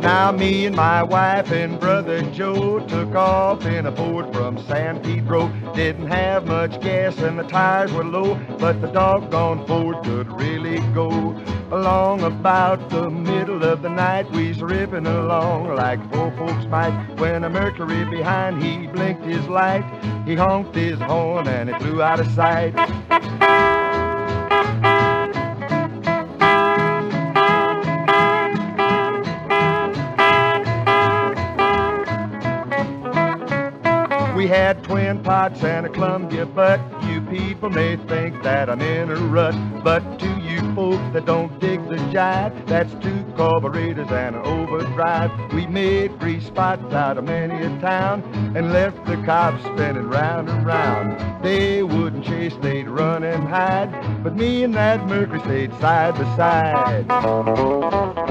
Now me and my wife and brother Joe took off in a Ford from San Pedro. Didn't have much gas and the tires were low, but the doggone Ford could really go. Along about the middle of the night, we's ripping along like four folks might. When a Mercury behind, he blinked his light. He honked his horn and it flew out of sight. We had twin pots and a Columbia butt You people may think that I'm in a rut, but to you folks that don't dig the jive, that's two carburetors and an overdrive. We made grease spots out of many a town and left the cops spinning round and round. They wouldn't chase, they'd run and hide, but me and that Mercury stayed side by side.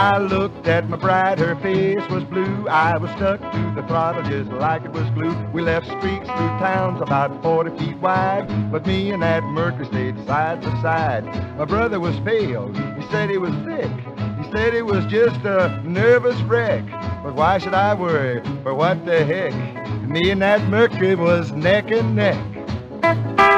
I looked at my bride, her face was blue. I was stuck to the throttle just like it was glue. We left streets through towns about 40 feet wide, but me and that Mercury stayed side by side. My brother was pale, he said he was sick. He said he was just a nervous wreck. But why should I worry? For what the heck? Me and that Mercury was neck and neck.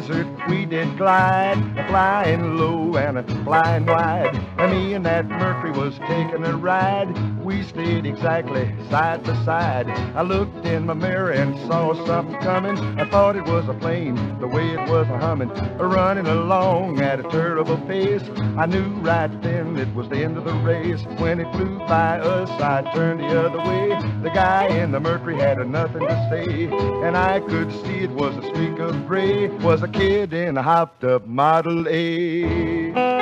Desert we did glide, flying low and flying wide. And me and that Mercury was taking a ride. We stayed exactly side by side. I looked in my mirror and saw something coming. I thought it was a plane, the way it was a humming, running along at a terrible pace. I knew right then it was the end of the race. When it flew by us, I turned the other way. The guy in the Mercury had nothing to say, and I could see it was a streak of gray. Was a kid in a hopped up Model A.